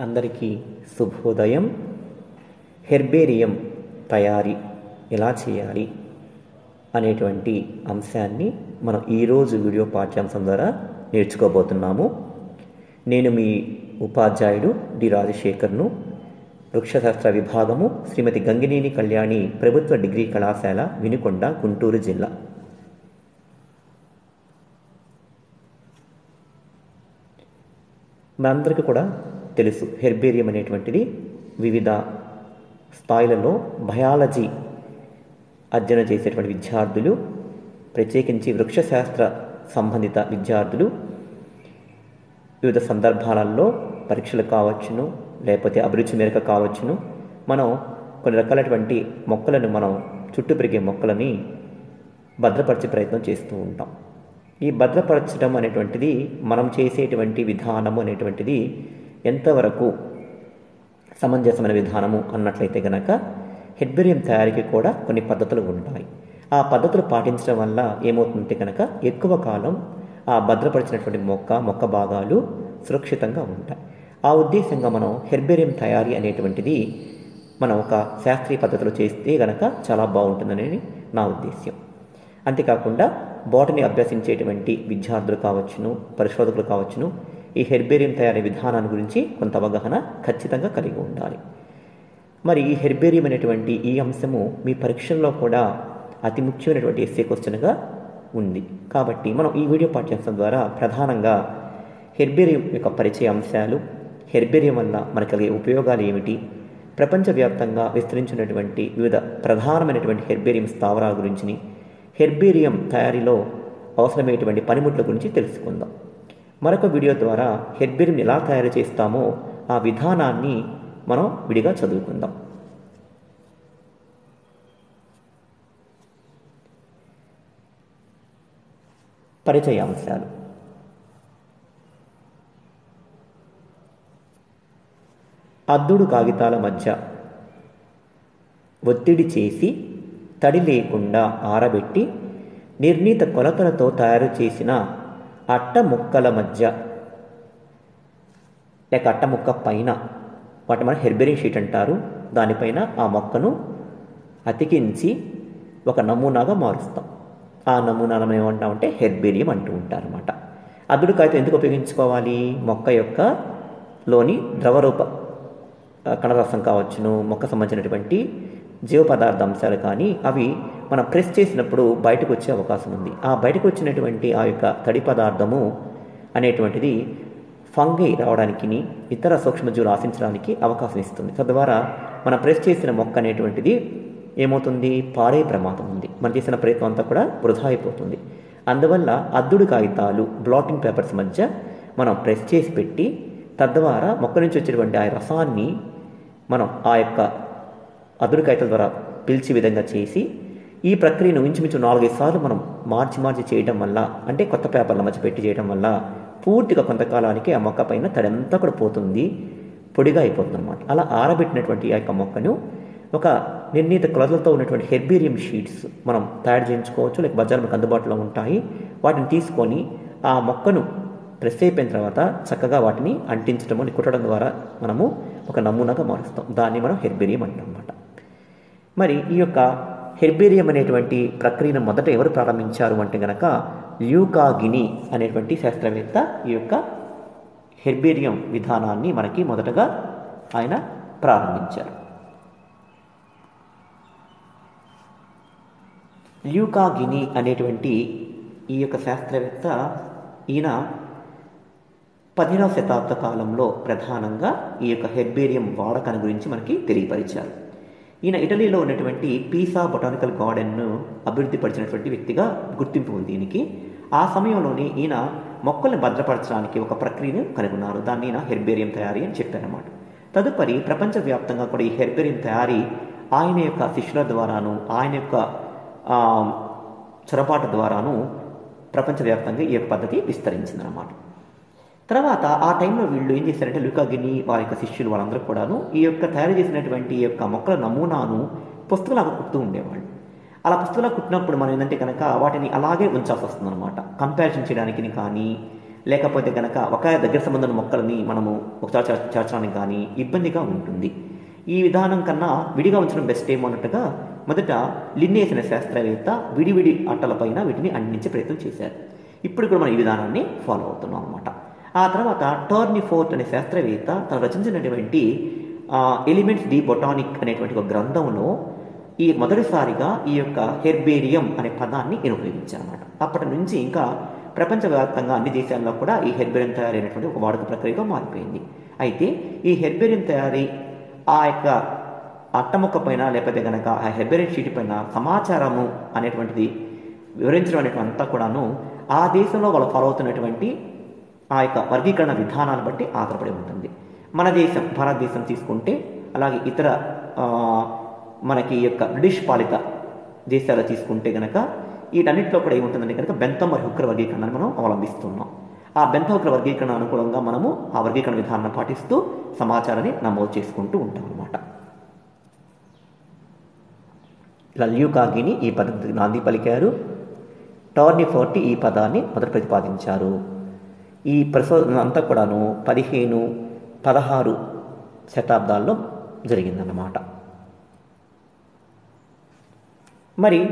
అందరికీ శుభోదయం. హెర్బేరియం తయారీ ఎలా చేయాలి అనేటువంటి అంశాన్ని మనం ఈరోజు వీడియో పాఠ్యాంశం ద్వారా నేర్చుకోబోతున్నాము. నేను మీ ఉపాధ్యాయుడు డి రాజశేఖర్ను. వృక్షశాస్త్ర విభాగము శ్రీమతి గంగినేని కళ్యాణి ప్రభుత్వ డిగ్రీ కళాశాల వినుకొండ గుంటూరు జిల్లా. మనందరికీ కూడా తెలుసు. హెర్బేరియం అనేటువంటిది వివిధ స్థాయిలలో బయాలజీ అధ్యయనం చేసేటువంటి విద్యార్థులు ప్రత్యేకించి వృక్షశాస్త్ర సంబంధిత విద్యార్థులు వివిధ సందర్భాలలో పరీక్షలు కావచ్చును లేకపోతే అభిరుచి మేరకు కావచ్చును. మనం కొన్ని రకాలైనటువంటి మొక్కలను మనం చుట్టూ పెరిగే మొక్కలని భద్రపరిచే ప్రయత్నం చేస్తూ ఉంటాం. ఈ భద్రపరచడం అనేటువంటిది మనం చేసేటువంటి విధానము అనేటువంటిది ఎంతవరకు సమంజసమైన విధానము అన్నట్లయితే గనక హెడ్బెరియం తయారీకి కూడా కొన్ని పద్ధతులు ఉంటాయి. ఆ పద్ధతులు పాటించడం వల్ల ఏమవుతుందంటే కనుక ఎక్కువ కాలం ఆ భద్రపరిచినటువంటి మొక్క మొక్క భాగాలు సురక్షితంగా ఉంటాయి. ఆ ఉద్దేశంగా మనం హెర్బేరియం తయారీ అనేటువంటిది మనం ఒక శాస్త్రీయ పద్ధతిలో చేస్తే గనక చాలా బాగుంటుందనేది నా ఉద్దేశ్యం. అంతేకాకుండా బాటనీ అభ్యసించేటువంటి విద్యార్థులు కావచ్చును పరిశోధకులు కావచ్చును ఈ హెర్బేరియం తయారీ విధానాన్ని గురించి కొంత అవగాహన ఖచ్చితంగా కలిగి ఉండాలి. మరి ఈ హెర్బేరియం అనేటువంటి ఈ అంశము మీ పరీక్షల్లో కూడా అతి ముఖ్యమైనటువంటి ఎస్సే క్వశ్చన్గా ఉంది. కాబట్టి మనం ఈ వీడియో పాఠ్యాంశం ద్వారా ప్రధానంగా హెర్బేరియం యొక్క పరిచయ అంశాలు హెర్బేరియం వల్ల మనకు కలిగే ఉపయోగాలు ఏమిటి ప్రపంచవ్యాప్తంగా విస్తరించినటువంటి వివిధ ప్రధానమైనటువంటి హెర్బేరియం స్థావరాల గురించి హెర్బేరియం తయారీలో అవసరమైనటువంటి పనిముట్ల గురించి తెలుసుకుందాం. మరొక వీడియో ద్వారా హెడ్బిర్ని ఎలా తయారు చేస్తామో ఆ విధానాన్ని మనం విడిగా చదువుకుందాం. పరిచయాంశాలు అద్దుడు కాగితాల మధ్య ఒత్తిడి చేసి తడి లేకుండా ఆరబెట్టి నిర్ణీత కొలతలతో తయారు చేసిన అట్ట ముక్కల మధ్య. లేక అట్ట ముక్క పైన. వాటి మన హెర్బెరియం షీట్ అంటారు. దానిపైన ఆ మొక్కను అతికించి ఒక నమూనాగా మారుస్తాం. ఆ నమూనాలు మనం ఏమంటామంటే హెర్బేరియం అంటూ ఉంటారన్నమాట. అదుడు కాగితం ఎందుకు ఉపయోగించుకోవాలి? మొక్క యొక్క లోని ద్రవరూప కణరసం కావచ్చును మొక్క సంబంధించినటువంటి జీవ పదార్థ అంశాలు కానీ అవి మనం ప్రెస్ చేసినప్పుడు బయటకు వచ్చే అవకాశం ఉంది. ఆ బయటకు వచ్చినటువంటి ఆ యొక్క తడి పదార్థము అనేటువంటిది ఫంగి రావడానికి ఇతర సూక్ష్మజీవులు ఆశించడానికి అవకాశం ఇస్తుంది. తద్వారా మనం ప్రెస్ చేసిన మొక్క అనేటువంటిది ఏమవుతుంది? పాడే ప్రమాదం ఉంది. మనం చేసిన ప్రయత్నం అంతా కూడా వృధా అయిపోతుంది. అందువల్ల అద్దుడు కాగితాలు బ్లాటింగ్ పేపర్స్ మధ్య మనం ప్రెస్ చేసి పెట్టి తద్వారా మొక్క నుంచి వచ్చేటువంటి ఆ రసాన్ని మనం ఆ యొక్క అద్దుడు కాగితాల ద్వారా పిలిచే విధంగా చేసి ఈ ప్రక్రియను ఇంచుమించు నాలుగైదు సార్లు మనం మార్చి మార్చి చేయడం వల్ల అంటే కొత్త పేపర్ల మధ్య పెట్టి చేయడం వల్ల పూర్తిగా కొంతకాలానికి ఆ మొక్క పైన తడంతా కూడా పోతుంది పొడిగా అయిపోతుంది అనమాట అలా ఆరబెట్టినటువంటి ఆ యొక్క మొక్కను ఒక నిర్ణీత కొలతలతో ఉన్నటువంటి హెర్బేరియం షీట్స్ మనం తయారు చేయించుకోవచ్చు లేక బజార్ మనకు అందుబాటులో ఉంటాయి. వాటిని తీసుకొని ఆ మొక్కను ప్రెస్ అయిపోయిన తర్వాత చక్కగా వాటిని అంటించడం అని కుట్టడం ద్వారా మనము ఒక నమూనాగా మారుస్తాం. దాన్ని మనం హెర్బేరియం అంటాం అన్నమాట. మరి ఈ యొక్క హెర్బేరియం అనేటువంటి ప్రక్రియను మొదట ఎవరు ప్రారంభించారు అంటే గనక ల్యూకాగిని అనేటువంటి శాస్త్రవేత్త ఈ యొక్క హెర్బేరియం విధానాన్ని మనకి మొదటగా ఆయన ప్రారంభించారు. ల్యూకాగిని అనేటువంటి ఈ యొక్క శాస్త్రవేత్త ఈయన పదిహేనవ శతాబ్ద కాలంలో ప్రధానంగా ఈ యొక్క హెర్బేరియం వాడకాన్ని గురించి మనకి తెలియపరిచారు. ఈయన ఇటలీలో ఉన్నటువంటి పీసా బొటానికల్ గార్డెన్ను అభివృద్ధి పరిచినటువంటి వ్యక్తిగా గుర్తింపు ఉంది దీనికి ఆ సమయంలోనే ఈయన మొక్కల్ని భద్రపరచడానికి ఒక ప్రక్రియను కనుగొన్నారు. దాన్ని ఈయన హెర్బేరియం తయారీ అని చెప్పారన్నమాట. తదుపరి ప్రపంచవ్యాప్తంగా కూడా ఈ హెర్బేరియం తయారీ ఆయన యొక్క శిష్యుల ద్వారాను ఆయన యొక్క చొరబాటు ద్వారాను ప్రపంచవ్యాప్తంగా ఈ యొక్క పద్ధతి విస్తరించిందనమాట తర్వాత ఆ టైంలో వీళ్ళు ఏం చేశారంటే లుకాగిని వారి యొక్క శిష్యులు వాళ్ళందరూ కూడాను ఈ యొక్క తయారు చేసినటువంటి ఈ యొక్క మొక్కల నమూనాను పుస్తకాలకు కుడుతూ ఉండేవాళ్ళు. అలా పుస్తకాలు కుట్టినప్పుడు మనం ఏంటంటే కనుక వాటిని అలాగే ఉంచాల్సి వస్తుంది అనమాట కంపారిజన్ చేయడానికి కానీ లేకపోతే కనుక ఒక దగ్గర సంబంధం మొక్కలని మనము ఒకసారి చేర్చడానికి కానీ ఇబ్బందిగా ఉంటుంది. ఈ విధానం కన్నా విడిగా ఉంచడం బెస్ట్ ఏమో అన్నట్టుగా మొదట లిన్నేస్ అనే శాస్త్రవేత్త విడివిడి అట్టలపైన వీటిని అందించే ప్రయత్నం చేశారు. ఇప్పుడు కూడా మనం ఈ విధానాన్ని ఫాలో అవుతున్నాం అనమాట ఆ తర్వాత టర్నీ ఫోర్త్ అనే శాస్త్రవేత్త తను రచించినటువంటి ఎలిమెంట్స్ ది బొటానిక్ అనేటువంటి ఒక గ్రంథంలో ఈ మొదటిసారిగా ఈ యొక్క హెర్బేరియం అనే పదాన్ని నేను ఉపయోగించానమాట అప్పటి నుంచి ఇంకా ప్రపంచవ్యాప్తంగా అన్ని దేశాల్లో కూడా ఈ హెర్బేరియం తయారైనటువంటి ఒక వాడుక ప్రక్రియగా మారిపోయింది. అయితే ఈ హెర్బేరియం తయారీ ఆ యొక్క అట్టముక్క పైన లేకపోతే కనుక ఆ హెర్బేరియం షీట్ పైన సమాచారము అనేటువంటిది వివరించడం అనేటువంటి అంతా కూడాను ఆ దేశంలో వాళ్ళు ఫాలో అవుతున్నటువంటి ఆ యొక్క వర్గీకరణ విధానాన్ని బట్టి ఆధారపడి ఉంటుంది. మన దేశం భారతదేశం తీసుకుంటే అలాగే ఇతర మనకి ఈ యొక్క బ్రిటిష్ పాలిత దేశాలు తీసుకుంటే గనక వీటన్నిటిలో కూడా ఏముంటుందంటే కనుక బెంతమర్ మరియు వర్గీకరణను మనం అవలంబిస్తున్నాం. ఆ బెంతహుక్ర వర్గీకరణ అనుకూలంగా మనము ఆ వర్గీకరణ విధానాన్ని పాటిస్తూ సమాచారాన్ని నమోదు చేసుకుంటూ ఉంటాం అన్నమాట లల్యూ కాగిని ఈ పద్ధతికి నాంది పలికారు. టార్ని ఫోర్టీ ఈ పదాన్ని మొదట ప్రతిపాదించారు. ఈ పరిశోధన అంతా కూడాను పదిహేను పదహారు శతాబ్దాల్లో జరిగిందన్నమాట. మరి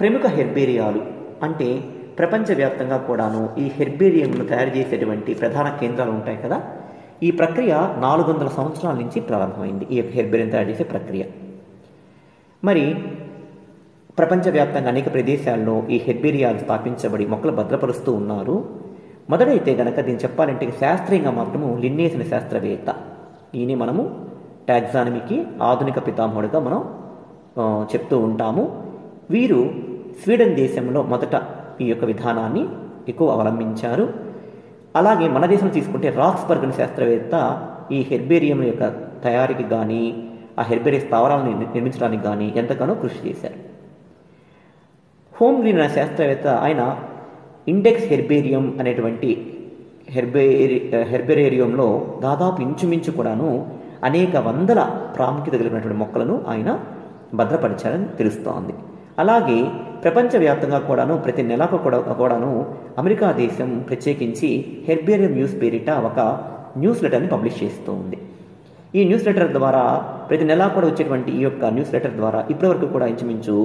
ప్రముఖ హెర్బేరియాలు అంటే ప్రపంచవ్యాప్తంగా కూడాను ఈ హెర్బేరియంను తయారు చేసేటువంటి ప్రధాన కేంద్రాలు ఉంటాయి కదా ఈ ప్రక్రియ నాలుగు వందల సంవత్సరాల నుంచి ప్రారంభమైంది ఈ యొక్క హెర్బేరియం తయారు చేసే ప్రక్రియ. మరి ప్రపంచవ్యాప్తంగా అనేక ప్రదేశాల్లో ఈ హెర్బేరియాలు స్థాపించబడి మొక్కలు భద్రపరుస్తూ ఉన్నారు. మొదటైతే గనక దీన్ని చెప్పాలంటే శాస్త్రీయంగా మాత్రము లిన్నేసిన శాస్త్రవేత్త. ఈయన మనము టాక్సానమీకి ఆధునిక పితామహుడుగా మనం చెప్తూ ఉంటాము. వీరు స్వీడన్ దేశంలో మొదట ఈ యొక్క విధానాన్ని ఎక్కువ అవలంబించారు. అలాగే మన దేశం తీసుకుంటే రాక్స్బర్గ్ శాస్త్రవేత్త ఈ హెర్బేరియం యొక్క తయారీకి కానీ ఆ హెర్బేరియ స్థావరాలను నిర్మించడానికి కానీ ఎంతగానో కృషి చేశారు. హోమ్ గ్రీన్ శాస్త్రవేత్త ఆయన ఇండెక్స్ హెర్బేరియం అనేటువంటి హెర్బేరి హెర్బేరియంలో దాదాపు ఇంచుమించు కూడాను అనేక వందల ప్రాముఖ్యత కలిగినటువంటి మొక్కలను ఆయన భద్రపరిచారని తెలుస్తోంది. అలాగే ప్రపంచవ్యాప్తంగా కూడాను ప్రతి నెలకు కూడా కూడాను అమెరికా దేశం ప్రత్యేకించి హెర్బేరియం న్యూస్ పేరిట ఒక న్యూస్ లెటర్ని పబ్లిష్ చేస్తూ ఉంది ఈ న్యూస్ లెటర్ ద్వారా ప్రతి నెలా కూడా వచ్చేటువంటి ఈ యొక్క న్యూస్ లెటర్ ద్వారా ఇప్పటివరకు కూడా ఇంచుమించు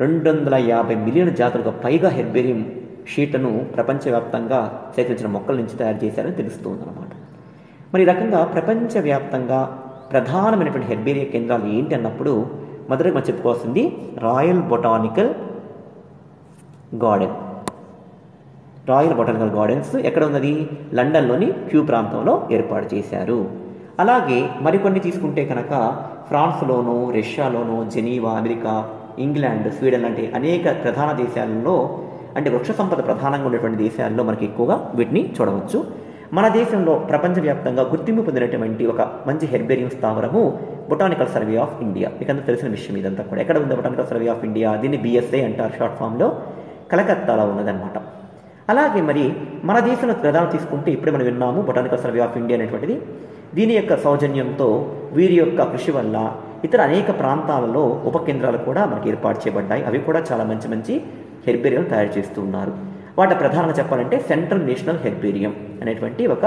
రెండు వందల యాభై మిలియన్ జాతులకు పైగా హెర్బేరియం షీట్లను ప్రపంచవ్యాప్తంగా సేకరించిన మొక్కల నుంచి తయారు చేశారని తెలుస్తుంది అనమాట మరి ఈ రకంగా ప్రపంచవ్యాప్తంగా ప్రధానమైనటువంటి హెర్బేరియా కేంద్రాలు ఏంటి అన్నప్పుడు మొదటిగా మనం చెప్పుకోవాల్సింది royal botanical garden. Royal botanical gardens ఎక్కడ ఉన్నది? లండన్లోని క్యూ ప్రాంతంలో ఏర్పాటు చేశారు. అలాగే మరికొన్ని తీసుకుంటే కనుక ఫ్రాన్స్లోను రష్యాలోను జెనీవా అమెరికా ఇంగ్లాండ్ స్వీడన్ లాంటి అనేక ప్రధాన దేశాలలో అంటే వృక్ష సంపద ప్రధానంగా ఉండేటువంటి దేశాల్లో మనకి ఎక్కువగా వీటిని చూడవచ్చు. మన దేశంలో ప్రపంచవ్యాప్తంగా గుర్తింపు పొందినటువంటి ఒక మంచి హెర్బేరియం స్థావరము బొటానికల్ సర్వే ఆఫ్ ఇండియా మీకు తెలిసిన విషయం ఇదంతా కూడా. ఎక్కడ ఉంది బొటానికల్ సర్వే ఆఫ్ ఇండియా దీన్ని బిఎస్ఏ అంటారు షార్ట్ ఫామ్లో కలకత్తాలో ఉన్నదన్నమాట. అలాగే మరి మన దేశంలో ప్రధానం తీసుకుంటే ఇప్పుడే మనం విన్నాము బొటానికల్ సర్వే ఆఫ్ ఇండియా అనేటువంటిది. దీని యొక్క సౌజన్యంతో వీరి యొక్క కృషి వల్ల ఇతర అనేక ప్రాంతాలలో ఉపకేంద్రాలు కూడా మనకి ఏర్పాటు చేయబడ్డాయి. అవి కూడా చాలా మంచి మంచి హెర్బేరియం తయారు చేస్తూ ఉన్నారు. వాటి ప్రధానంగా చెప్పాలంటే సెంట్రల్ నేషనల్ హెర్బేరియం అనేటువంటి ఒక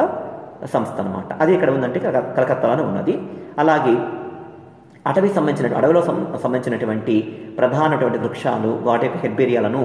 సంస్థ అనమాట అది ఎక్కడ ఉందంటే కలకత్తాలోనే ఉన్నది. అలాగే అటవీ సంబంధించిన అడవిలో సంబంధించినటువంటి ప్రధానటువంటి వృక్షాలు వాటి యొక్క హెర్బేరియాలను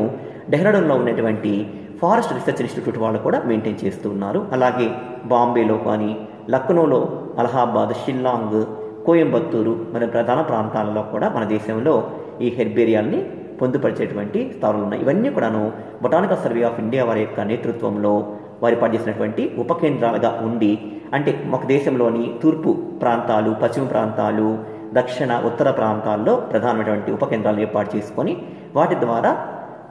డెహ్రాడూన్లో ఉన్నటువంటి ఫారెస్ట్ రీసెర్చ్ ఇన్స్టిట్యూట్ వాళ్ళు కూడా మెయింటైన్ చేస్తూ ఉన్నారు. అలాగే బాంబేలో కానీ లక్నోలో అలహాబాద్ షిల్లాంగ్ కోయంబత్తూరు మరి ప్రధాన ప్రాంతాలలో కూడా మన దేశంలో ఈ హెర్బేరియాల్ని పొందుపరిచేటువంటి స్థానాలు ఉన్నాయి. ఇవన్నీ కూడాను బొటానికల్ సర్వే ఆఫ్ ఇండియా వారి యొక్క నేతృత్వంలో వారు ఏర్పాటు చేసినటువంటి ఉపకేంద్రాలుగా ఉండి అంటే ఒక దేశంలోని తూర్పు ప్రాంతాలు పశ్చిమ ప్రాంతాలు దక్షిణ ఉత్తర ప్రాంతాల్లో ప్రధానమైనటువంటి ఉపకేంద్రాలను ఏర్పాటు చేసుకొని వాటి ద్వారా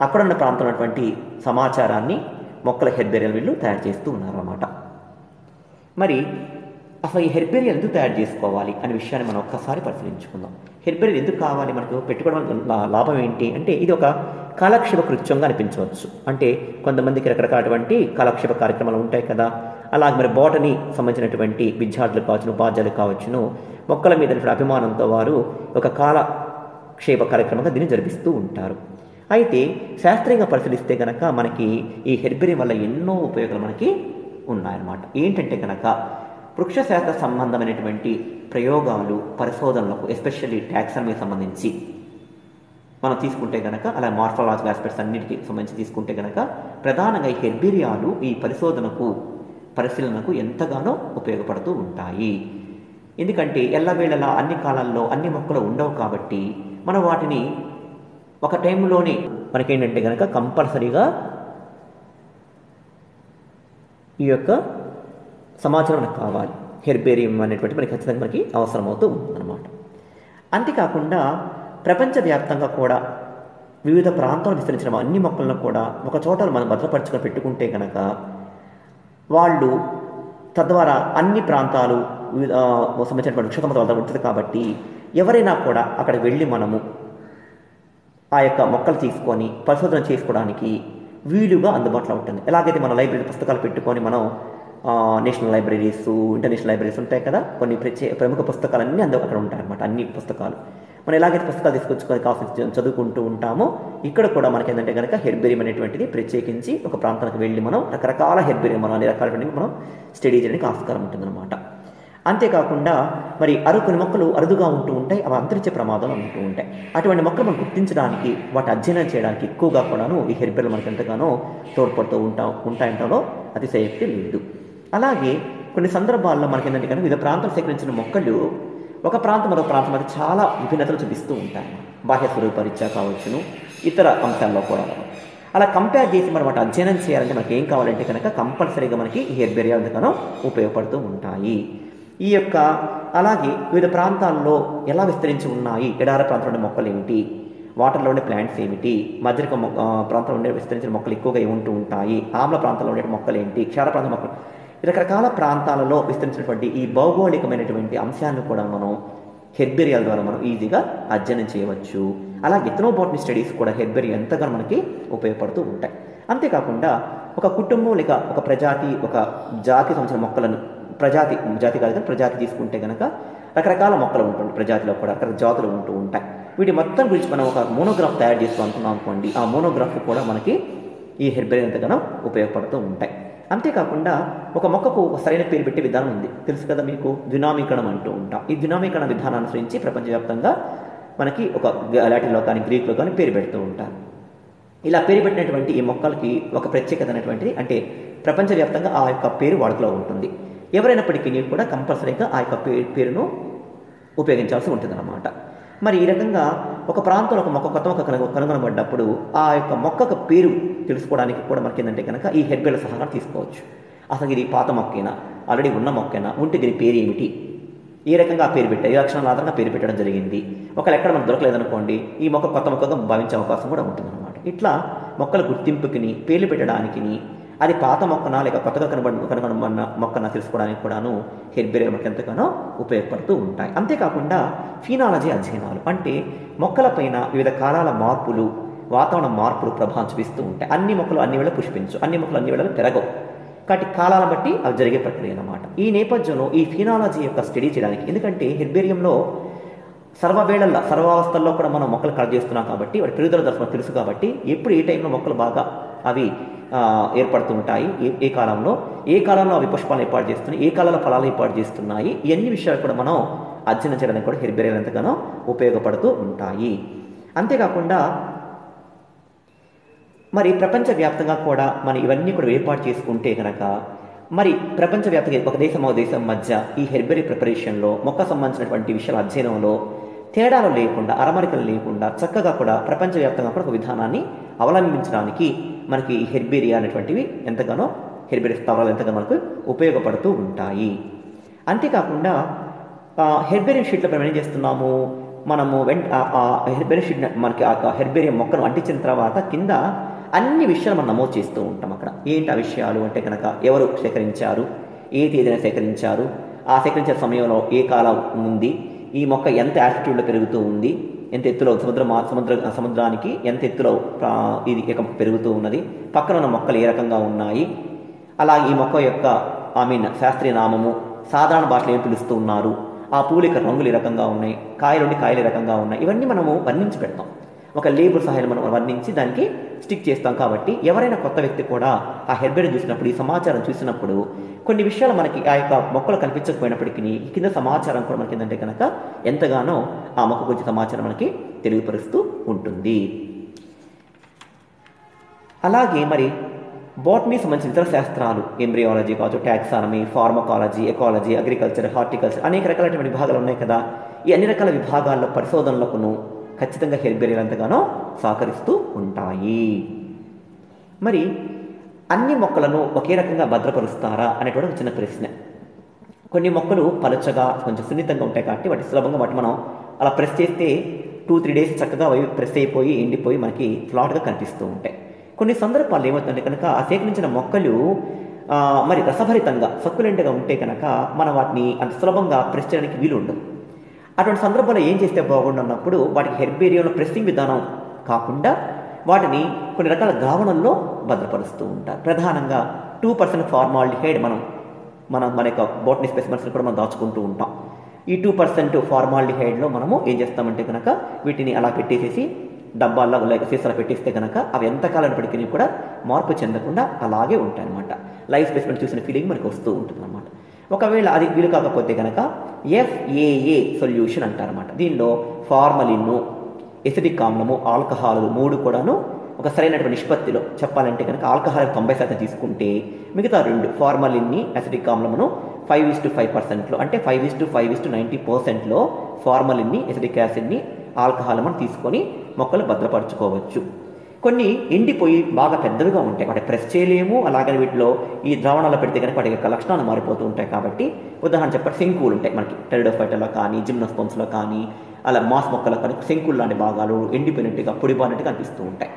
అక్కడ ఉన్న ప్రాంతంలో ఉన్నటువంటి సమాచారాన్ని మొక్కల హెర్బేరియల్ వీళ్ళు తయారు చేస్తూ ఉన్నారన్నమాట. మరి అసలు ఈ హెర్బేరియల్ ఎందుకు తయారు చేసుకోవాలి అనే విషయాన్ని మనం ఒక్కసారి పరిశీలించుకుందాం. హెర్బేరియం ఎందుకు కావాలి మనకు? పెట్టుకోవడం వల్ల లాభం ఏంటి? అంటే ఇది ఒక కాలక్షేప కృత్యంగా అనిపించవచ్చు. అంటే కొంతమందికి రకరకాలటువంటి కాలక్షేప కార్యక్రమాలు ఉంటాయి కదా. అలాగే మరి బోటనీ సంబంధించినటువంటి విద్యార్థులు కావచ్చు ఉపాధ్యాయులు కావచ్చును. మొక్కల మీద అభిమానంతో వారు ఒక కాలక్షేప కార్యక్రమంగా దీన్ని జరిపిస్తూ ఉంటారు. అయితే శాస్త్రీయంగా పరిశీలిస్తే కనుక మనకి ఈ హెర్బేరియం వల్ల ఎన్నో ఉపయోగాలు మనకి ఉన్నాయన్నమాట. ఏంటంటే కనుక వృక్షశాస్త్ర సంబంధమైనటువంటి ప్రయోగాలు పరిశోధనలకు ఎస్పెషల్లీ ట్యాక్సమీకి సంబంధించి మనం తీసుకుంటే కనుక అలా మార్ఫలాజికల్ ఆస్పెక్ట్స్ అన్నిటికీ సంబంధించి తీసుకుంటే కనుక ప్రధానంగా ఈ హెర్బీరియాలు ఈ పరిశోధనకు పరిశీలనకు ఎంతగానో ఉపయోగపడుతూ ఉంటాయి. ఎందుకంటే ఎల్లవేళలా అన్ని కాలాల్లో అన్ని మొక్కలు ఉండవు కాబట్టి మనం వాటిని ఒక టైంలోనే మనకేంటంటే కనుక కంపల్సరీగా ఈ యొక్క సమాచారం మనకు కావాలి. హెర్బేరియం అనేటువంటి మనకి ఖచ్చితంగా మనకి అవసరమవుతూ ఉందన్నమాట. అంతేకాకుండా ప్రపంచవ్యాప్తంగా కూడా వివిధ ప్రాంతాలు విస్తరించిన అన్ని మొక్కలను కూడా ఒక చోట మనం భద్రపరచుకొని పెట్టుకుంటే కనుక వాళ్ళు తద్వారా అన్ని ప్రాంతాలు వివిధ సంబంధించినటువంటి వృక్షతమత వద్ద ఉంటుంది కాబట్టి ఎవరైనా కూడా అక్కడ వెళ్ళి మనము ఆ యొక్క మొక్కలు తీసుకొని పరిశోధన చేసుకోవడానికి వీలుగా అందుబాటులో ఉంటుంది. ఎలాగైతే మన లైబ్రరీ పుస్తకాలు పెట్టుకొని మనం నేషనల్ లైబ్రరీస్ ఇంటర్నేషనల్ లైబ్రరీస్ ఉంటాయి కదా? కొన్ని ప్రత్యేక ప్రముఖ పుస్తకాలన్నీ అందులో అక్కడ ఉంటాయి అన్నమాట అన్ని పుస్తకాలు. మనం ఎలాగైతే పుస్తకాలు తీసుకొచ్చుకొని కావాల్సిన చదువుకుంటూ ఉంటామో ఇక్కడ కూడా మనకి ఏంటంటే కనుక హెర్బేరియం అనేటువంటిది ప్రత్యేకించి ఒక ప్రాంతానికి వెళ్ళి మనం రకరకాల హెర్బేరియం మనం అన్ని రకాలటువంటి మనం స్టడీ చేయడానికి ఆస్కారం ఉంటుందన్నమాట. అంతేకాకుండా మరి అరుకుని మొక్కలు అరుదుగా ఉంటూ ఉంటాయి అవి అంతరించే ప్రమాదాలు ఉంటూ ఉంటాయి. అటువంటి మొక్కలు మనం గుర్తించడానికి వాటి అధ్యయనం చేయడానికి ఎక్కువగా కూడాను ఈ హెర్బేరియం మనకు ఎంతగానో తోడ్పడుతూ ఉంటా ఉంటాయంటలో అతిశయక్తి లేదు. అలాగే కొన్ని సందర్భాల్లో మనకి ఏంటంటే కనుక వివిధ ప్రాంతం సేకరించిన మొక్కలు ఒక ప్రాంతం మరో ప్రాంతం మధ్య చాలా విభిన్నతలు చూపిస్తూ ఉంటాయి. బాహ్య స్వరూపరీత్యా కావచ్చును ఇతర అంశాల్లో కూడా. అలా కంపేర్ చేసి మనం వాటి అధ్యయనం చేయాలంటే మనకి ఏం కావాలంటే కనుక కంపల్సరీగా మనకి హెర్బేరియా హెర్బేరియాలు ఉపయోగపడుతూ ఉంటాయి. ఈ యొక్క అలాగే వివిధ ప్రాంతాల్లో ఎలా విస్తరించి ఉన్నాయి ఎడార ప్రాంతంలో ఉండే మొక్కలు ఏమిటి వాటర్లో ఉండే ప్లాంట్స్ ఏమిటి మధ్యక ప్రాంతంలో ఉండే విస్తరించిన మొక్కలు ఎక్కువగా ఉంటూ ఉంటాయి ఆమ్ల ప్రాంతంలో ఉండే మొక్కలు ఏంటి క్షార ప్రాంత మొక్కలు రకరకాల ప్రాంతాలలో విస్తరించినటువంటి ఈ భౌగోళికమైనటువంటి అంశాలను కూడా మనం హెర్బేరియాల ద్వారా మనం ఈజీగా అధ్యయనం చేయవచ్చు. అలాగే ఎథనోబాటనీ స్టడీస్ కూడా హెర్బేరియా ఎంతగానో మనకి ఉపయోగపడుతూ ఉంటాయి. అంతేకాకుండా ఒక కుటుంబం లేక ఒక ప్రజాతి ఒక జాతి సంబంధించిన మొక్కలను ప్రజాతి జాతి కాదు కానీ ప్రజాతి తీసుకుంటే కనుక రకరకాల మొక్కలు ఉంటుంది ప్రజాతిలో కూడా రకరకాల జాతులు ఉంటూ ఉంటాయి. వీటి మొత్తం గురించి మనం ఒక మోనోగ్రాఫ్ తయారు చేస్తూ అనుకున్నాం అనుకోండి ఆ మోనోగ్రాఫ్ కూడా మనకి ఈ హెర్బేరియా ఎంతగానో ఉపయోగపడుతూ ఉంటాయి. అంతేకాకుండా ఒక మొక్కకు ఒక సరైన పేరు పెట్టే విధానం ఉంది. తెలుసు కదా మీకు? దినామీకరణం అంటూ ఉంటాం. ఈ దునామీకరణ విధానాన్ని అనుసరించి ప్రపంచవ్యాప్తంగా మనకి ఒక లాటిన్లో కానీ గ్రీక్లో కానీ పేరు పెడుతూ ఉంటారు. ఇలా పేరు పెట్టినటువంటి ఈ మొక్కలకి ఒక ప్రత్యేకత అనేటువంటిది అంటే ప్రపంచవ్యాప్తంగా ఆ యొక్క పేరు వాడుకలో ఉంటుంది. ఎవరైనప్పటికీ కూడా కంపల్సరీగా ఆ యొక్క పేరును ఉపయోగించాల్సి ఉంటుందన్నమాట. మరి ఈ రకంగా ఒక ప్రాంతంలో ఒక మొక్క కొత్త మొక్క కనుగొ కనుగొనబడ్డప్పుడు ఆ యొక్క మొక్కకు పేరు తెలుసుకోవడానికి కూడా మనకి ఏంటంటే కనుక ఈ హెర్బేల సహాయం తీసుకోవచ్చు. అసలు ఇది పాత మొక్కైనా? ఆల్రెడీ ఉన్న మొక్కైనా? ఉంటే దీని పేరు ఏమిటి? ఏ రకంగా ఆ పేరు పెట్టారు? ఏ లక్షణాల ఆధారంగా పేరు పెట్టడం జరిగింది? ఒకవేళ ఎక్కడ మనకు దొరకలేదనుకోండి ఈ మొక్క కొత్త మొక్కగా భావించే అవకాశం కూడా ఉంటుందన్నమాట. ఇట్లా మొక్కల గుర్తింపుకిని పేర్లు పెట్టడానికి అది పాత మొక్కన లేక కొత్తగా కనబడి కనుగొనబడిన మొక్కన తెలుసుకోవడానికి కూడాను హెర్బేరియం మనకి ఎంతగానో ఉపయోగపడుతూ ఉంటాయి. అంతేకాకుండా ఫీనాలజీ అధ్యయనాలు అంటే మొక్కలపైన వివిధ కాలాల మార్పులు వాతావరణ మార్పులు ప్రభావం చూపిస్తూ ఉంటాయి. అన్ని మొక్కలు అన్ని వేళ పుష్పించు అన్ని మొక్కలు అన్ని వేళలు పెరగవు. కాబట్టి కాలాలను బట్టి అవి జరిగే ప్రక్రియ అన్నమాట. ఈ నేపథ్యంలో ఈ ఫినాలజీ యొక్క స్టడీ చేయడానికి ఎందుకంటే హెర్బేరియంలో సర్వవేళల్లో సర్వావస్థల్లో కూడా మనం మొక్కలు కట్ చేస్తున్నాం కాబట్టి వాటి పెరుగుదల దర్శనం తెలుసు కాబట్టి ఎప్పుడు ఏ టైంలో మొక్కలు బాగా అవి ఏర్పడుతూ ఉంటాయి ఏ ఏ కాలంలో? ఏ కాలంలో అవి పుష్పాలు ఏర్పాటు చేస్తున్నాయి? ఏ కాలంలో ఫలాలు ఏర్పాటు చేస్తున్నాయి? ఇవన్నీ విషయాలు కూడా మనం అధ్యయనం చేయడానికి కూడా హెర్బేరియాలు ఎంతగానో ఉపయోగపడుతూ ఉంటాయి. అంతేకాకుండా మరి ప్రపంచవ్యాప్తంగా కూడా మనం ఇవన్నీ కూడా ఏర్పాటు చేసుకుంటే కనుక మరి ప్రపంచవ్యాప్తంగా ఒక దేశం ఒక దేశం మధ్య ఈ హెర్బరీ ప్రిపరేషన్లో మొక్క సంబంధించినటువంటి విషయాల అధ్యయనంలో తేడాలు లేకుండా అరమరికలు లేకుండా చక్కగా కూడా ప్రపంచవ్యాప్తంగా కూడా ఒక విధానాన్ని అవలంబించడానికి మనకి ఈ హెర్బేరియా అనేటువంటివి ఎంతగానో హెర్బేరియా స్థావరాలు ఎంతగానో మనకు ఉపయోగపడుతూ ఉంటాయి. అంతేకాకుండా హెర్బేరియం షీట్లో మనం ఏం చేస్తున్నాము? మనము వెంట హెర్బేరియం షీట్ మనకి ఆ హెర్బేరియం మొక్కను అంటించిన తర్వాత కింద అన్ని విషయాలు మనం నమోదు చేస్తూ ఉంటాం అక్కడ. ఏంటి ఆ విషయాలు అంటే కనుక ఎవరు సేకరించారు? ఏ తేదీన సేకరించారు? ఆ సేకరించే సమయంలో ఏ కాలం ఉంది? ఈ మొక్క ఎంత యాటిట్యూడ్లో పెరుగుతూ ఉంది? ఎంత ఎత్తులో సముద్ర సముద్ర సముద్రానికి ఎంత ఎత్తులో ఇది ఇక పెరుగుతూ ఉన్నది. పక్కన ఉన్న మొక్కలు ఏ రకంగా ఉన్నాయి? అలా ఈ మొక్క యొక్క ఐ మీన్ శాస్త్రీయ నామము సాధారణ భాషలో ఏం పిలుస్తూ ఉన్నారు? ఆ పూలిక యొక్క రంగులు ఏ రకంగా ఉన్నాయి? కాయలుండి కాయలు ఏ రకంగా ఉన్నాయి? ఇవన్నీ మనము వర్ణించి పెడతాం. ఒక లేబుల్ సహాయం మనం వర్ణించి దానికి స్టిక్ చేస్తాం కాబట్టి ఎవరైనా కొత్త వ్యక్తి కూడా ఆ హెర్బేరియం చూసినప్పుడు ఈ సమాచారం చూసినప్పుడు కొన్ని విషయాలు మనకి ఆ యొక్క మొక్కలు కనిపించకపోయినప్పటికీ ఈ కింద సమాచారం కూడా మనకి ఏంటంటే కనుక ఎంతగానో ఆ మొక్క గురించి సమాచారం మనకి తెలియపరుస్తూ ఉంటుంది. అలాగే మరి బాటనీ సంబంధించిన ఇతర శాస్త్రాలు ఎంబ్రియాలజీ కావచ్చు taxonomy pharmacology ecology agriculture horticulture అనేక రకాలైనటువంటి విభాగాలు ఉన్నాయి కదా. ఈ అన్ని రకాల విభాగాల్లో పరిశోధనలకును ఖచ్చితంగా హెర్బేరియాలు ఎంతగానో సహకరిస్తూ ఉంటాయి. మరి అన్ని మొక్కలను ఒకే రకంగా భద్రపరుస్తారా అనేటువంటి ఒక చిన్న ప్రశ్న. కొన్ని మొక్కలు పలుచగా కొంచెం సున్నితంగా ఉంటాయి కాబట్టి వాటి సులభంగా వాటి మనం అలా ప్రెస్ చేస్తే టూ త్రీ డేస్ చక్కగా అవి ప్రెస్ అయిపోయి ఎండిపోయి మనకి ఫ్లాట్గా కనిపిస్తూ ఉంటాయి. కొన్ని సందర్భాల్లో ఏమవుతుందంటే కనుక ఆ సేకరించిన మొక్కలు మరి రసభరితంగా సక్కులెంట్గా ఉంటే కనుక మనం వాటిని అంత సులభంగా ప్రెస్ చేయడానికి వీలు ఉండదు అటువంటి సందర్భంలో ఏం చేస్తే బాగుండున్నప్పుడు వాటికి హెర్బేరియంలో ప్రెస్సింగ్ విధానం కాకుండా వాటిని కొన్ని రకాల ద్రావణంలో భద్రపరుస్తూ ఉంటారు. ప్రధానంగా టూ పర్సెంట్ ఫార్మాలిహైడ్ మనం మనం మన యొక్క బోటనీ స్పెసిమన్స్ కూడా మనం దాచుకుంటూ ఉంటాం. ఈ టూ పర్సెంట్ ఫార్మాలిహైడ్లో మనము ఏం చేస్తామంటే కనుక వీటిని అలా పెట్టేసేసి డబ్బాల్లో లేక సీసాలో పెట్టేస్తే కనుక అవి ఎంతకాలం పడికి కూడా మార్పు చెందకుండా అలాగే ఉంటాయన్నమాట. లైఫ్ స్పెసిమెంట్ చూసిన ఫీలింగ్ మనకు వస్తూ ఉంటుంది అనమాట ఒకవేళ అది వీలు కాకపోతే కనుక ఎఫ్ఏఏ సొల్యూషన్ అంటారన్నమాట. దీనిలో ఫార్మలిన్ను ఎసిడిక్ ఆమ్లము ఆల్కహాల్ మూడు కూడాను ఒక సరైనటువంటి నిష్పత్తిలో. చెప్పాలంటే కనుక ఆల్కహాల్ తొంభై శాతం తీసుకుంటే మిగతా రెండు ఫార్మలిన్ని అసిడిక్ ఆమ్లమును ఫైవ్ ఇస్ టు ఫైవ్ పర్సెంట్లో అంటే five is to five is to ninety పర్సెంట్లో ఫార్మలిన్ని ఎసిడిక్ యాసిడ్ని ఆల్కహాల్ మనం తీసుకొని మొక్కలు భద్రపరచుకోవచ్చు. కొన్ని ఎండిపోయి బాగా పెద్దవిగా ఉంటాయి. వాటి ప్రెస్ చేయలేము అలాగని వీటిలో ఈ ద్రావణాలు పెడితే కనుక వాటి యొక్క లక్షణాలు మారిపోతూ ఉంటాయి కాబట్టి ఉదాహరణ చెప్పండి శంకువులు ఉంటాయి. మనకి టెరిడోఫైటర్లో కానీ జిమ్నోస్పోమ్స్లో కానీ అలా మాస్ మొక్కలో కానీ శంకులు లాంటి భాగాలు ఎండిపోయినట్టుగా పొడిపోయినట్టుగా కనిపిస్తూ ఉంటాయి.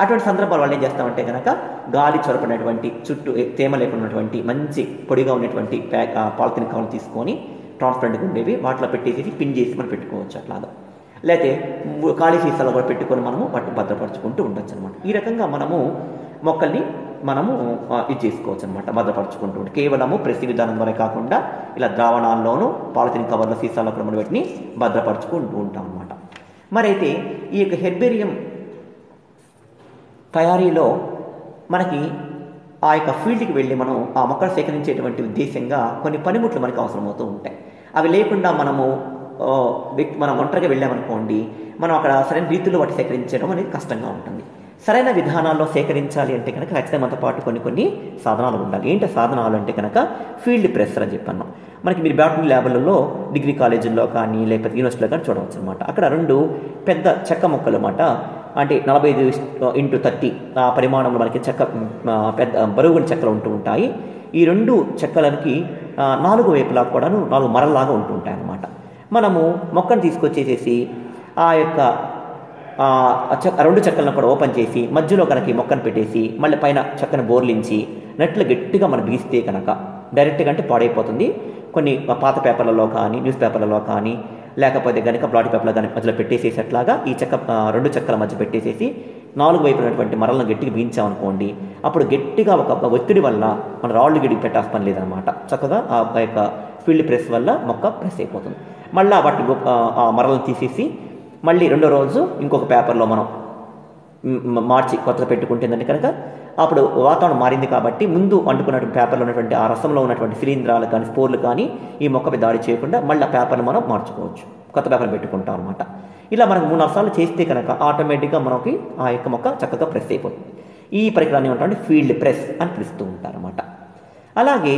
అటువంటి సందర్భాలు వాళ్ళు ఏం చేస్తామంటే కనుక గాలి చొరపడినటువంటి చుట్టూ తేమ లేకున్నటువంటి మంచి పొడిగా ఉన్నటువంటి ప్యాక్ పాలిథిన్ కవర్లు తీసుకొని ట్రాన్స్పరెంట్గా ఉండేవి వాటిలో పెట్టేసి పిన్ చేసి మనం పెట్టుకోవచ్చు అట్లాగా. లేకపోతే ఖాళీ సీసాలో కూడా పెట్టుకొని మనము వాటిని భద్రపరచుకుంటూ ఉండొచ్చు అనమాట ఈ రకంగా మనము మొక్కల్ని మనము ఇది చేసుకోవచ్చు అనమాట భద్రపరచుకుంటూ ఉంటే. కేవలము ప్రెస్ విధానం ద్వారా కాకుండా ఇలా ద్రావణాల్లోనూ పాలిథిన్ కవర్ల సీసాల్లో కూడా మనం వీటిని భద్రపరచుకుంటూ ఉంటాం అనమాట మరైతే ఈ యొక్క హెర్బేరియం తయారీలో మనకి ఆ యొక్క ఫీల్డ్కి వెళ్ళి మనం ఆ మొక్కలు సేకరించేటువంటి ఉద్దేశంగా కొన్ని పనిముట్లు మనకు అవసరమవుతూ ఉంటాయి. అవి లేకుండా మనము వ్యక్తి మనం ఒంటరిగా వెళ్ళామనుకోండి మనం అక్కడ సరైన రీతిలో వాటి సేకరించడం అనేది కష్టంగా ఉంటుంది. సరైన విధానాల్లో సేకరించాలి అంటే కనుక ఖచ్చితంగా మనతో పాటు కొన్ని కొన్ని సాధనాలు ఉండాలి. ఏంటి సాధనాలు అంటే కనుక ఫీల్డ్ ప్రెసర్ అని చెప్పాను మనకి మీరు బ్యాటరీ ల్యాబ్లలో డిగ్రీ కాలేజీల్లో కానీ లేకపోతే యూనివర్సిటీలో కానీ చూడవచ్చు అనమాట అక్కడ రెండు పెద్ద చెక్క మొక్కలు అన్నమాట. అంటే నలభై ఐదు ఇంటూ థర్టీ ఆ పరిమాణంలో మనకి చెక్క పెద్ద బరువుని చెక్కలు ఉంటూ ఉంటాయి. ఈ రెండు చెక్కలకి నాలుగు వైపులా కూడాను నాలుగు మరల్లాగా ఉంటూ ఉంటాయి అన్నమాట మనము మొక్కను తీసుకొచ్చేసేసి ఆ యొక్క చెక్క రెండు చెక్కలను కూడా ఓపెన్ చేసి మధ్యలో కనుక మొక్కను పెట్టేసి మళ్ళీ పైన చెక్కను బోర్లించి నెట్లు గట్టిగా మనం గీస్తే కనుక డైరెక్ట్గా అంటే పాడైపోతుంది. కొన్ని పాత పేపర్లలో కానీ న్యూస్ పేపర్లలో కానీ లేకపోతే కనుక బ్లాట్ పేపర్లో కానీ మధ్యలో పెట్టేసేసేట్లాగా ఈ చెక్క రెండు చెక్కల మధ్య పెట్టేసేసి నాలుగు వైపు మరలను గట్టిగా బీంచామనుకోండి అప్పుడు గట్టిగా ఒక ఒక ఒత్తిడి వల్ల మన రాళ్ళు గిడికి పెట్టాల్సిన పని లేదనమాట. చక్కగా ఆ యొక్క ఫీల్డ్ ప్రెస్ వల్ల మొక్క ప్రెస్ అయిపోతుంది. మళ్ళీ వాటి ఆ, మరలను తీసేసి మళ్ళీ రెండో రోజు ఇంకొక పేపర్లో మనం మార్చి కొత్తగా పెట్టుకుంటుందంటే కనుక అప్పుడు వాతావరణం మారింది కాబట్టి ముందు వండుకున్నటువంటి పేపర్లో ఉన్నటువంటి ఆ రసంలో ఉన్నటువంటి శిలీంధ్రాలు కానీ స్పోర్లు కానీ ఈ మొక్కపై దాడి చేయకుండా మళ్ళీ ఆ పేపర్ని మనం మార్చుకోవచ్చు. కొత్త పేపర్ పెట్టుకుంటాం అనమాట ఇలా మనకు మూడు నాలుగు సార్లు చేస్తే కనుక ఆటోమేటిక్గా మనకి ఆ యొక్క మొక్క చక్కగా ప్రెస్ అయిపోతుంది. ఈ పరికరాన్ని ఏమంటే ఫీల్డ్ ప్రెస్ అని పిలుస్తూ ఉంటారన్నమాట. అలాగే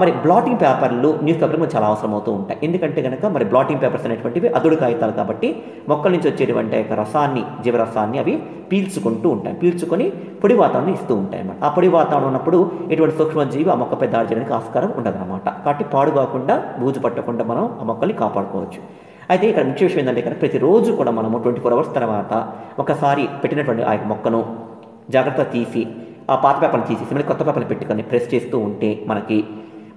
మరి బ్లాటింగ్ పేపర్లు న్యూస్ పేపర్లు మనకు చాలా అవసరం అవుతూ ఉంటాయి. ఎందుకంటే కనుక మరి బ్లాటింగ్ పేపర్స్ అనేటువంటివి అదుడు కాగితాలు కాబట్టి మొక్కల నుంచి వచ్చేటువంటి యొక్క రసాన్ని జీవరసాన్ని అవి పీల్చుకుంటూ ఉంటాయి. పీల్చుకొని పొడి వాతావరణం ఇస్తూ ఉంటాయి అన్నమాట. ఆ పొడి వాతావరణం ఉన్నప్పుడు ఎటువంటి సూక్ష్మజీవి ఆ మొక్కపై దాడి చేయడానికి ఆస్కారం ఉండదన్నమాట. కాబట్టి పాడు కాకుండా బూజు పట్టకుండా మనం ఆ మొక్కల్ని కాపాడుకోవచ్చు. అయితే ఇక్కడ ముఖ్య విషయం ఏంటంటే కనుక ప్రతిరోజు కూడా మనము ట్వంటీ ఫోర్ అవర్స్ తర్వాత ఒకసారి పెట్టినటువంటి ఆ యొక్క మొక్కను జాగ్రత్తగా తీసి ఆ పాత పేపర్ని తీసేసి మళ్ళీ కొత్త పేపర్ని పెట్టుకొని ప్రెస్ చేస్తూ ఉంటే మనకి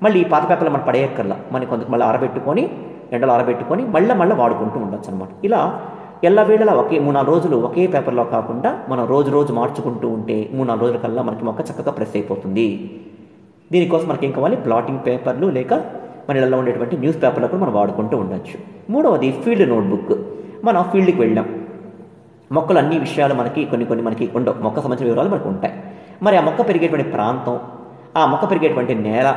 మళ్ళీ ఈ పాత పేపర్లు మనం పడేయక్కర్లా. మనకి కొంత మళ్ళీ ఆరబెట్టుకొని ఎండలో ఆరబెట్టుకొని మళ్ళీ మళ్ళీ వాడుకుంటూ ఉండొచ్చు అనమాట ఇలా ఎల్లవేళలా ఒకే మూడు నాలుగు రోజులు ఒకే పేపర్లో కాకుండా మనం రోజు రోజు మార్చుకుంటూ ఉంటే మూడు నాలుగు రోజుల కల్లా మనకి మొక్క చక్కగా ప్రెస్ అయిపోతుంది. దీనికోసం మనకి ఏం కావాలి? బ్లాటింగ్ పేపర్లు లేక మన ఇళ్ళలో ఉండేటువంటి న్యూస్ పేపర్లు కూడా మనం వాడుకుంటూ ఉండొచ్చు. మూడవది ఫీల్డ్ నోట్బుక్. మనం ఫీల్డ్కి వెళ్ళాం. మొక్కలు అన్ని విషయాలు మనకి కొన్ని కొన్ని మనకి ఉండవు. మొక్క సంబంధించిన వివరాలు మనకు ఉంటాయి. మరి ఆ మొక్క పెరిగేటువంటి ప్రాంతం ఆ మొక్క పెరిగేటువంటి నేల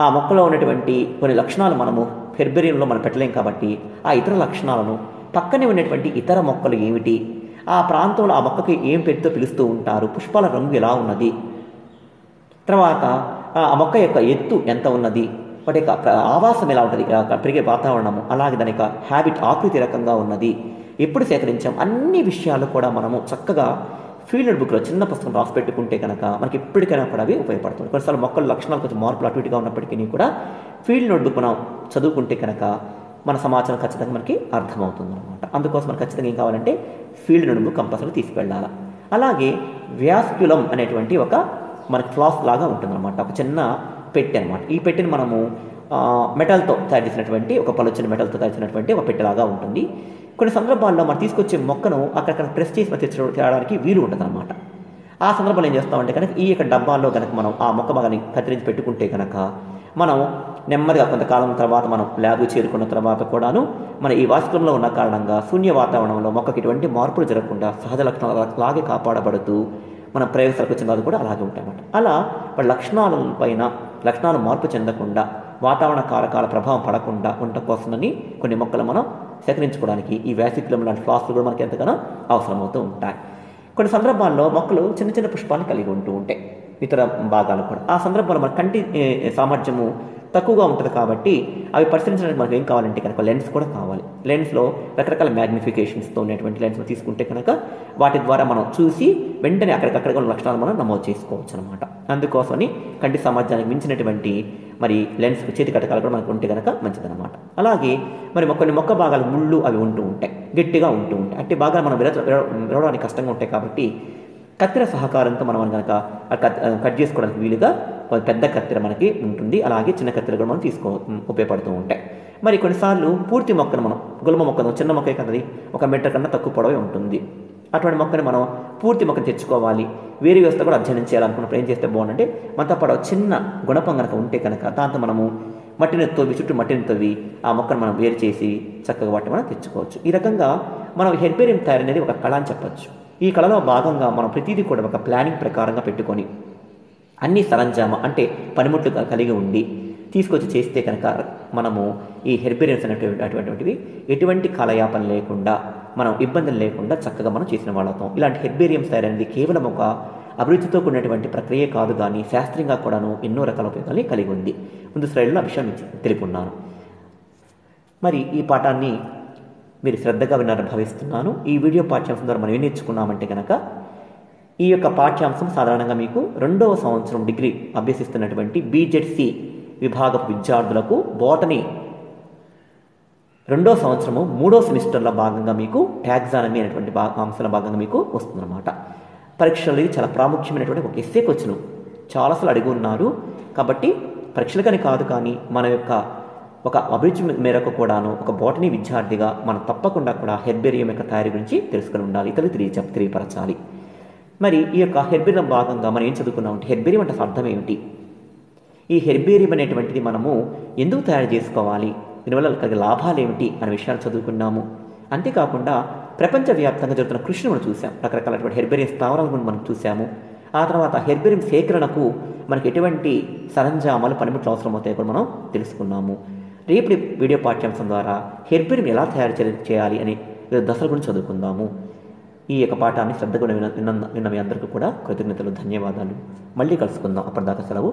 ఆ మొక్కలో ఉన్నటువంటి కొన్ని లక్షణాలు మనము హెర్బేరియంలో మనం పెట్టలేం కాబట్టి ఆ ఇతర లక్షణాలను పక్కనే ఉన్నటువంటి ఇతర మొక్కలు ఏమిటి ఆ ప్రాంతంలో ఆ మొక్కకి ఏం పేరుతో పిలుస్తూ ఉంటారు పుష్పాల రంగు ఎలా ఉన్నది తర్వాత ఆ మొక్క యొక్క ఎత్తు ఎంత ఉన్నది వాటి యొక్క ఆవాసం ఎలా ఉంటుంది పెరిగే వాతావరణము అలాగే దాని యొక్క హ్యాబిట్ ఆకృతి రకంగా ఉన్నది ఎప్పుడు సేకరించాం అన్ని విషయాలు కూడా మనము చక్కగా ఫీల్డ్ నోట్ బుక్లో చిన్న పుస్తకం రాసి పెట్టుకుంటే కనుక మనకి ఎప్పటికైనా కూడా అవి ఉపయోగపడుతుంది కొన్నిసార్లు మొక్కల లక్షణాలు కొంచెం మార్పులు అటు ఇటుగా ఉన్నప్పటికీ కూడా ఫీల్డ్ నోట్ బుక్ మనం చదువుకుంటే కనుక మన సమాచారం ఖచ్చితంగా మనకి అర్థమవుతుంది అనమాట అందుకోసం మనకు ఖచ్చితంగా ఏం కావాలంటే ఫీల్డ్ నోట్ బుక్ కంపల్సరీ తీసుకెళ్ళాలి. అలాగే వ్యాస్క్యులం అనేటువంటి ఒక మన క్లాత్ లాగా ఉంటుందన్నమాట. ఒక చిన్న పెట్టె అనమాట ఈ పెట్టెని మనము మెటల్తో తయారు చేసినటువంటి ఒక పలుచిన మెటల్తో తయారు చేసినటువంటి ఒక పెట్టెలాగా ఉంటుంది. కొన్ని సందర్భాల్లో మనం తీసుకొచ్చే మొక్కను అక్కడక్కడ ప్రెస్ చేసి మనం తెచ్చ తేడానికి వీలు ఉంటుంది ఆ సందర్భంలో ఏం చేస్తామంటే కనుక ఈ యొక్క డబ్బాల్లో కనుక మనం ఆ మొక్క భాగాన్ని కత్తిరించి పెట్టుకుంటే కనుక మనం నెమ్మదిగా కొంతకాలం తర్వాత మనం ల్యాబ్కి చేరుకున్న తర్వాత కూడాను మన ఈ వాస్తవంలో ఉన్న కారణంగా శూన్య వాతావరణంలో మొక్కకి ఎటువంటి మార్పులు జరగకుండా సహజ లక్షణాలు అలాగే కాపాడబడుతూ మన ప్రయోగశాలకు వచ్చిన కూడా అలాగే ఉంటాయన్నమాట. అలా వాళ్ళ లక్షణాల పైన లక్షణాలు మార్పు చెందకుండా వాతావరణ కారకాల ప్రభావం పడకుండా ఉండటం కోసమని కొన్ని మొక్కలు మనం సేకరించుకోవడానికి ఈ వ్యాసిక్యులం లాంటి ఫ్లాస్లు కూడా మనకి ఎంతగానో అవసరమవుతూ ఉంటాయి. కొన్ని సందర్భాల్లో మొక్కలు చిన్న చిన్న పుష్పాలను కలిగి ఉంటూ ఉంటాయి. ఇతర భాగాలు కూడా. ఆ సందర్భంలో మన కంటి సామర్థ్యము తక్కువగా ఉంటుంది కాబట్టి అవి పరిశీలించడానికి మనకు ఏం కావాలంటే కనుక లెన్స్ కూడా కావాలి. లెన్స్లో రకరకాల మ్యాగ్నిఫికేషన్స్తో ఉన్నటువంటి లెన్స్ తీసుకుంటే కనుక వాటి ద్వారా మనం చూసి వెంటనే అక్కడికక్కడ ఉన్న లక్షణాలు మనం నమోదు చేసుకోవచ్చు అనమాట అందుకోసమని కంటి సామర్థ్యానికి మించినటువంటి మరి లెన్స్ చేతి కటకాలు కూడా మనకు ఉంటే కనుక మంచిదన్నమాట. అలాగే మరి కొన్ని మొక్క భాగాలు ముళ్ళు అవి ఉంటూ ఉంటాయి. గట్టిగా ఉంటూ ఉంటాయి. అట్టి భాగాలు మనం విరవడానికి కష్టంగా ఉంటాయి కాబట్టి కత్తెర సహకారంతో మనం కనుక కట్ చేసుకోవడానికి వీలుగా పెద్ద కత్తెర మనకి ఉంటుంది. అలాగే చిన్న కత్తెర కూడా మనం తీసుకో ఉపయోగపడుతూ ఉంటాయి. మరి కొన్నిసార్లు పూర్తి మొక్కను మనం గుల్మ మొక్కను చిన్న మొక్క కదది ఒక మీటర్ కన్నా తక్కువ పొడవే ఉంటుంది. అటువంటి మొక్కని మనం పూర్తి మొక్కను తెచ్చుకోవాలి. వేరే వ్యవస్థ కూడా అధ్యయనం చేయాలనుకున్నప్పుడు ఏం చేస్తే బాగుందంటే మనతో పాటు చిన్న గుణపం కనుక ఉంటే కనుక దాంతో మనము మట్టిని తవ్వి చుట్టూ మట్టిని తవ్వి ఆ మొక్కను మనం వేరు చేసి చక్కగా వాటిని మనం తెచ్చుకోవచ్చు. ఈ రకంగా మనం హెర్బేరియం తయారు అనేది ఒక కళ అని చెప్పొచ్చు. ఈ కళలో భాగంగా మనం ప్రతిదీ కూడా ఒక ప్లానింగ్ ప్రకారంగా పెట్టుకొని అన్ని సరంజామా అంటే పనిముట్లుగా కలిగి ఉండి తీసుకొచ్చి చేస్తే కనుక మనము ఈ హెర్బేరియన్స్ అనేటువంటి ఎటువంటి కాలయాపన లేకుండా మనం ఇబ్బందులు లేకుండా చక్కగా మనం చేసిన వాళ్ళతో ఇలాంటి హెర్బేరియంస్ తయారైనది కేవలం ఒక అభివృద్ధితో కూడినటువంటి ప్రక్రియ కాదు కానీ శాస్త్రీయంగా కూడాను ఎన్నో రకాల ఉపయోగాల్ని కలిగి ఉంది. ముందు శ్రేణిలో ఆ విషయం తెలుపున్నాను మరి ఈ పాఠాన్ని మీరు శ్రద్ధగా విన్నారని భావిస్తున్నాను. ఈ వీడియో పాఠ్యాంశం ద్వారా మనం ఏం నేర్చుకున్నామంటే కనుక ఈ యొక్క పాఠ్యాంశం సాధారణంగా మీకు రెండవ సంవత్సరం డిగ్రీ అభ్యసిస్తున్నటువంటి బీజెడ్సి విభాగపు విద్యార్థులకు బోటనీ. రెండో సంవత్సరము మూడో సెమిస్టర్లో భాగంగా మీకు టాక్సానమీ అనేటువంటి అంశాల భాగంగా మీకు వస్తుందన్నమాట. పరీక్షలు ఇది చాలా ప్రాముఖ్యమైనటువంటి ఒక ఎస్సే క్వశ్చన్ చాలాసార్లు అడిగి ఉన్నారు. కాబట్టి పరీక్షలకని కాదు కానీ మన యొక్క ఒక అభిరుచి మేరకు కూడాను ఒక బోటనీ విద్యార్థిగా మనం తప్పకుండా కూడా హెర్బేరియం యొక్క తయారీ గురించి తెలుసుకుని ఉండాలి. ఇతరులు తెలియ తెలియపరచాలి. మరి ఈ యొక్క హెర్బేరియం భాగంగా మనం ఏం చదువుకున్నామంటే హెర్బేరియం అంటే అర్థం ఏమిటి? ఈ హెర్బేరియం అనేటువంటిది మనము ఎందుకు తయారు చేసుకోవాలి? దీనివల్ల కలిగే లాభాలు ఏమిటి? అనే విషయాలు చదువుకున్నాము. అంతేకాకుండా ప్రపంచవ్యాప్తంగా జరుగుతున్న కృషిని మనం చూసాం రకరకాలటువంటి హెర్బేరియం స్థావరాల గురించి మనం చూసాము ఆ తర్వాత హెర్బేరియం సేకరణకు మనకి ఎటువంటి సరంజామాలు పనిముట్లు అవసరమవుతాయో కూడా మనం తెలుసుకున్నాము. రేపటి వీడియో పాఠ్యాంశం ద్వారా హెర్బేరియం ఎలా తయారు చేయాలి అనే వివిధ దశల గురించి చదువుకుందాము. ఈ యొక్క పాఠాన్ని శ్రద్ధగా విన్న విన్న విన్న మీ అందరికీ కూడా కృతజ్ఞతలు ధన్యవాదాలు. మళ్ళీ కలుసుకుందాం. అప్పటిదాకా సెలవు.